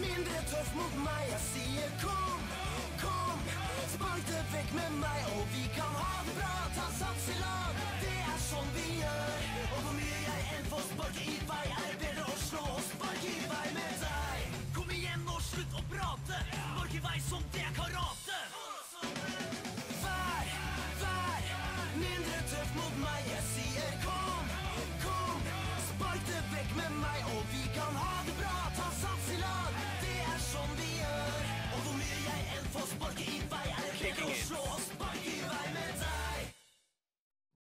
mindre tøff mot meg. Jeg sier kom, kom, spark det vekk med meg, og vi kan ha det bra. Ta sats i lag, det er sånn vi gjør. Og hvor mye jeg enn får sparke i vei, er bedre å slå og sparke i vei med deg. Kom igjen og slutt å prate. Spark i vei som det er karate. Vær, vær mindre tøff mot meg. Jeg sier kom, kom, spark det vekk med meg, og vi kan ha det bra.